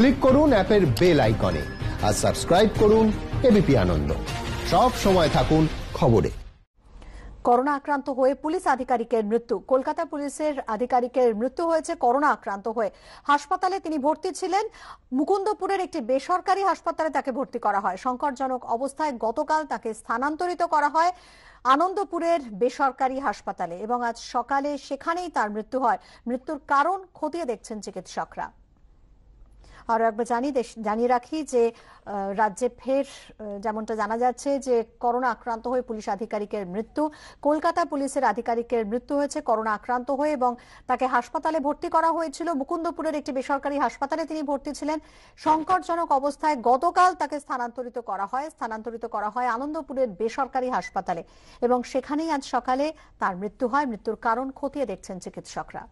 Click করুন অ্যাপের bell আইকনে আর সাবস্ক্রাইব করুন এবিপি আনন্দ। সব সময় থাকুন খবরে। করোনা আক্রান্ত হয়ে পুলিশ আধিকারিকের মৃত্যু। কলকাতা পুলিশের আধিকারিকের মৃত্যু হয়েছে করোনা আক্রান্ত হয়ে। হাসপাতালে তিনি ভর্তি ছিলেন। মুকুন্দপুরের একটি বেসরকারি হাসপাতালে তাকে ভর্তি করা হয়। সংকটজনক অবস্থায় গতকাল তাকে স্থানান্তরিত করা হয় আনন্দপুরের বেসরকারি হাসপাতালে এবং আজ সকালে সেখানেই তার মৃত্যু হয়। মৃত্যুর কারণ খতিয়ে দেখছেন চিকিৎসকরা। আরও একবার জানি জানিয়ে রাখি যে রাজ্যে ফের যেমনটা জানা যাচ্ছে যে, করোনা আক্রান্ত হয়ে পুলিশ আধিকারিকের মৃত্যু। কলকাতা পুলিশের আধিকারিকের মৃত্যু হয়েছে, করোনা আক্রান্ত হয়ে এবং তাকে হাসপাতালে ভর্তি করা হয়েছিল। মুকুন্দপুরের একটি বেসরকারি হাসপাতালে তিনি ভর্তি ছিলেন। সংকটজনক অবস্থায় গতকাল তাকে স্থানান্তরিত করা হয়। স্থানান্তরিত করা হয় আনন্দপুরের বেসরকারি হাসপাতালে এবং সেখানেই আজ সকালে তার মৃত্যু হয়। মৃত্যুর কারণ খতিয়ে দেখছেন চিকিৎসকরা।